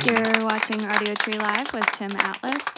You're watching Audio Tree Live with Tim Atlas.